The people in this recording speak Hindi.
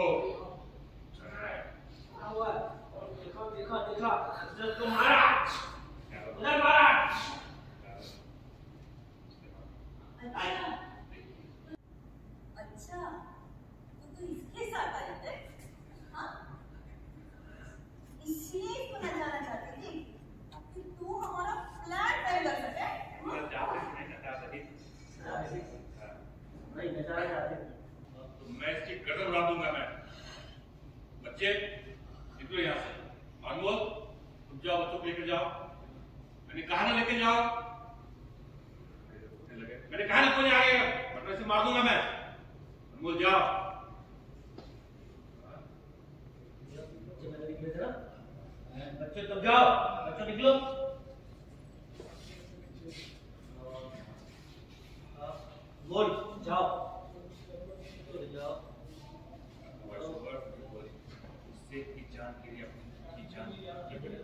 को देखो देखो देखो हज़रत को महाराज उधर महाराज अच्छा तो तू इसके साथ आई थे इसलिए इसको जाना चाहती थी कि तू हमारा प्लान तय कर सके मैं जाना चाहती थी मैं जाना चाहती थी मैं इसकी गदर उड़ा दूँगा मैं। बच्चे, निकलो यहाँ से। भागवत तुम जाओ, बच्चों को लेकर जाओ। मैंने कहा ना लेकर जाओ। मैंने कहा ना कोई आगे बटन से मार दूँगा मैं। अनमोल जाओ। बच्चे, तब जाओ। बच्चों, निकलो। बोल, जाओ। आपके लिए अपनी जान